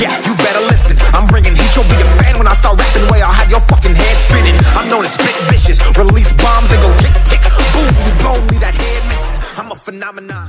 yeah, you better listen. I'm bringing heat, you'll be a fan when I start rapping. Way I'll have your fucking head spinning. I'm known as spit vicious, release bombs and go tick tick. Boom, you blow me that head missing. I'm a phenomenon.